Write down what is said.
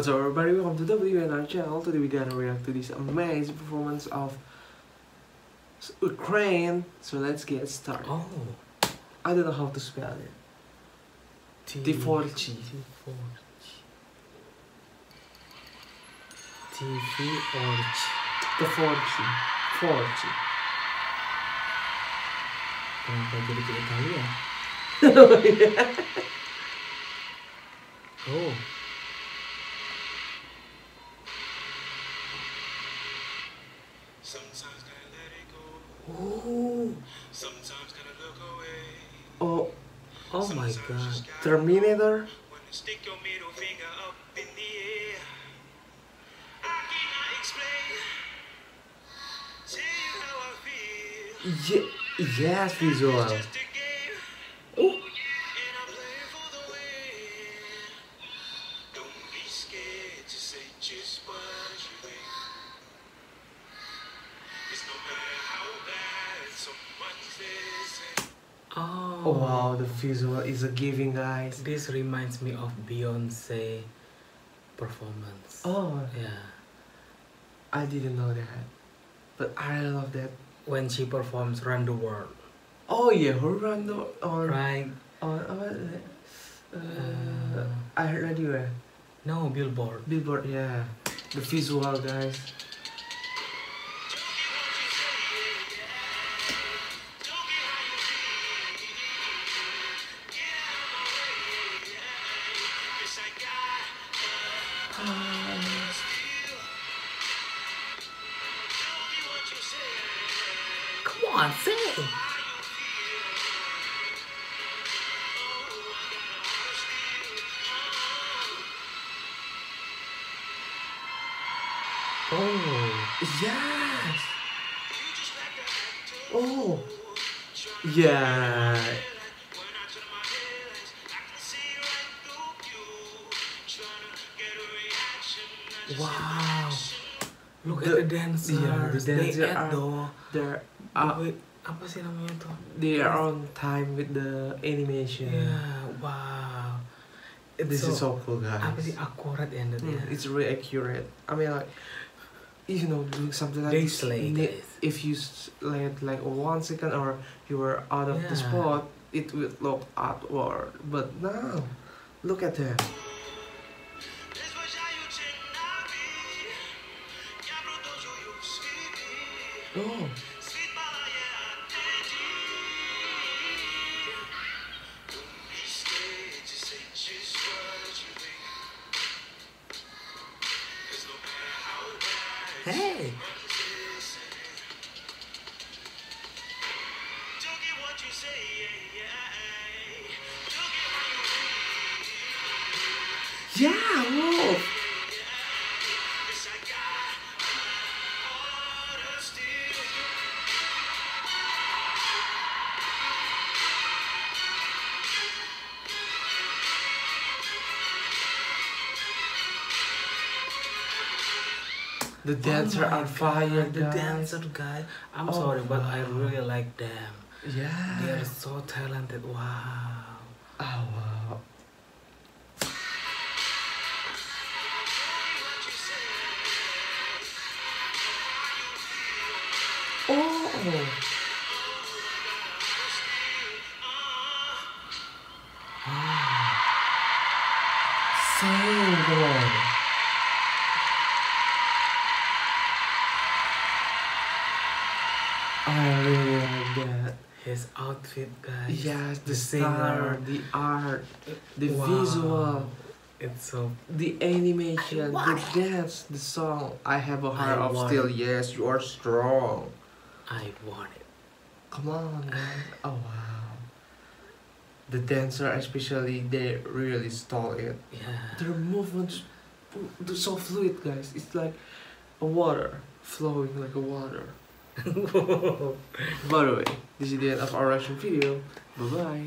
What's up everybody, welcome to WNR channel. Today we're gonna react to this amazing performance of Ukraine. So let's get started. Oh. I don't know how to spell it. T T4G. T4G. TV4G. The 4G. 4G. Kenapa jadi Italia? Oh. Sometimes gotta let it go. Oh. Sometimes gotta look away. oh, Oh my god. Terminator. When you stick your middle finger up in the air. I cannot explain. Tell you how I feel. Ye- yes, visual. Oh. oh wow, the visual is a giving, guys. This reminds me of Beyonce performance. Oh, Yeah. I didn't know that. But I love that. When she performs Run the World. Oh yeah, her Run the on Right? on is? Uh, Uh, I heard radio. eh? No, Billboard. Billboard, yeah. The visual, guys. On, sing. Oh. Yes. Oh. Yeah. Wow. Look The- at the dancers. yeah, the They dancer add are-. They're the uh, way- apa sih namanya tuh? they are on time with the animation. Yeah, wow. It's This is so cool, guys. apa sih akurat ya Ndut, ya? Mm, it's really accurate. I mean, like, you know, doing something like They this, slay, if you s- let like one second or you were out of the spot, it would look outward. But now, look at that. Oh, Hey. yeah, whoa. The oh dancer Oh on fire, God, The dancer guy. I'm Oh, sorry, but I really like them. Yeah. They are so talented. Wow. Oh wow. Oh. Same, come on. I really like that. His outfit, guys. Yes, the, The singer, singer. the art, the Wow. visual, It's so. the animation, the dance, the song. I have a heart I of steel. it. Yes, you are strong. I want it. Come on, man. Oh wow. The dancer, especially, they really stole it. Yeah. Their movements, they're so fluid, guys. It's like a water flowing like a water. By the way, this is the end of our Russian video. Bye bye.